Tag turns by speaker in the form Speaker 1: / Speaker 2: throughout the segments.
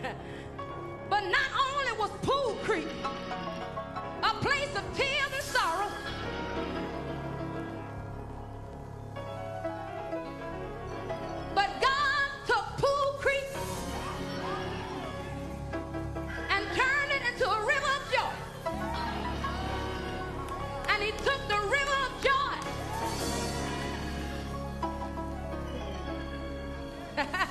Speaker 1: but not only was Poole Creek a place of tears and sorrow, but God took Poole Creek and turned it into a river of joy. And He took the river of joy.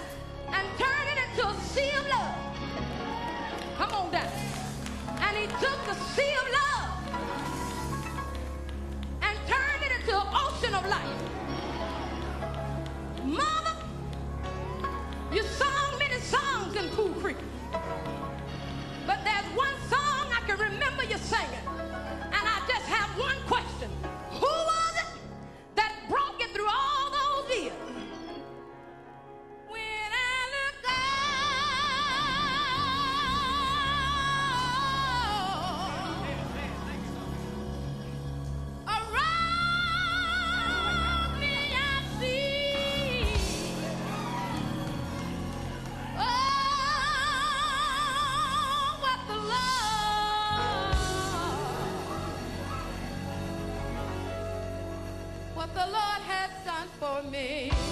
Speaker 1: for me.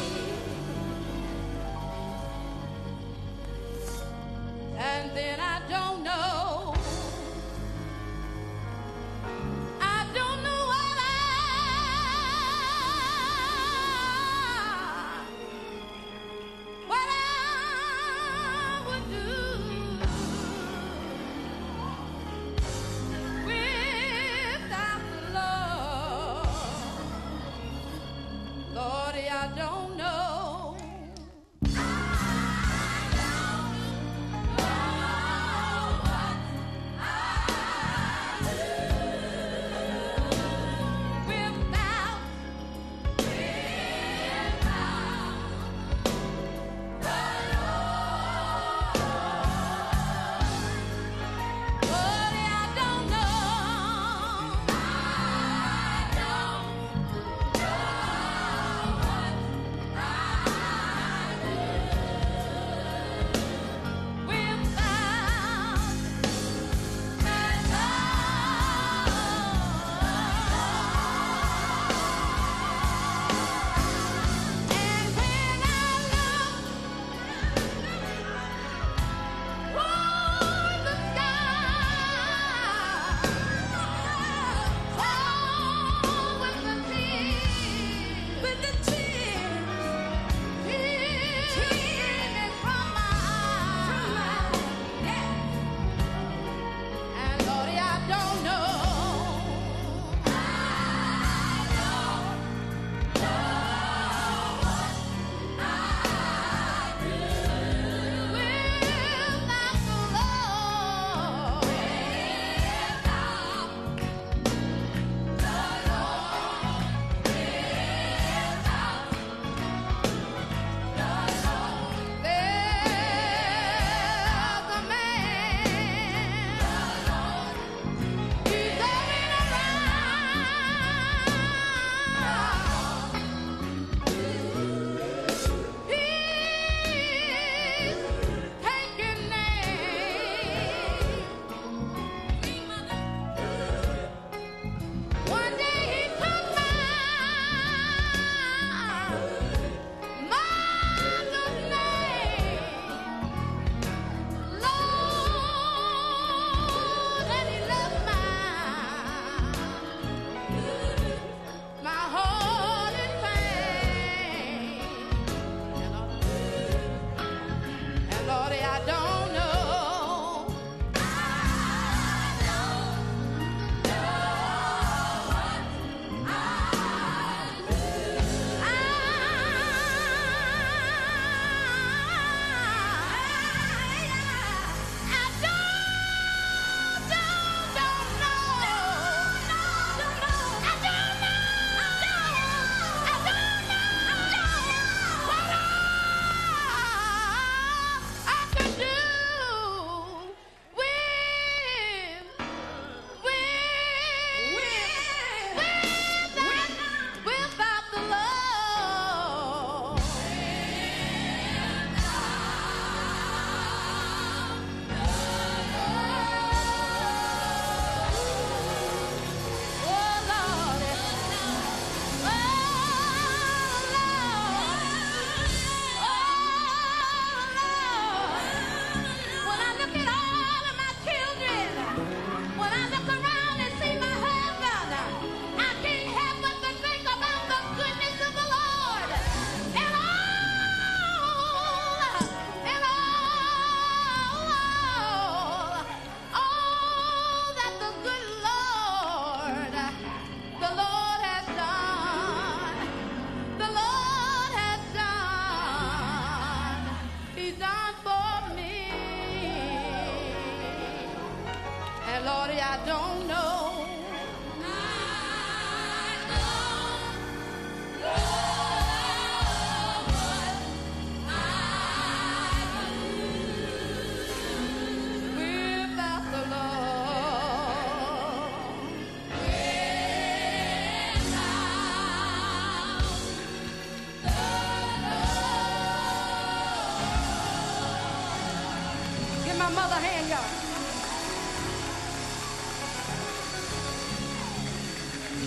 Speaker 1: I don't know.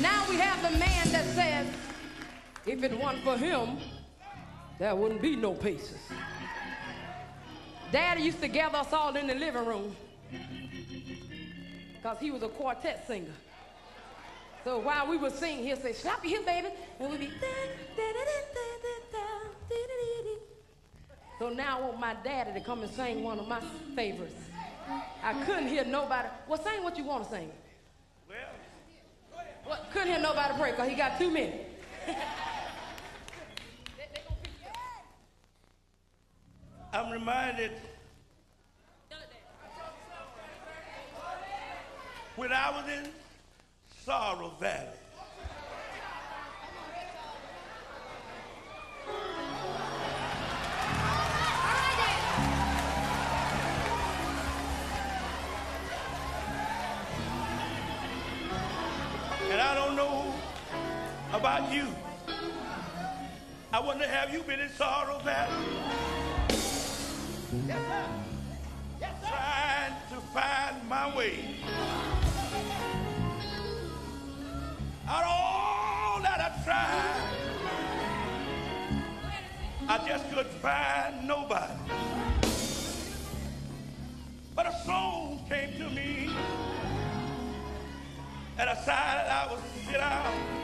Speaker 1: Now we have the man that says, If it weren't for him, there wouldn't be no paces. Daddy used to gather us all in the living room because he was a quartet singer. So while we were singing, he'd say, your hip, baby. And we'd be. So now I want my daddy to come and sing one of my favorites. I couldn't hear nobody. Well, sing what you want to sing. Couldn't hear nobody pray because he got too many.
Speaker 2: I'm reminded when I was in Sorrow Valley. About you. I wonder, have you been in Sorrow Valley? Trying to find my way. Out of all that I tried, I just couldn't find nobody. But a soul came to me, and I decided I would sit down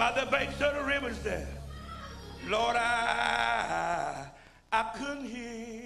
Speaker 2: by the banks of the rivers there. Lord, I, I couldn't hear.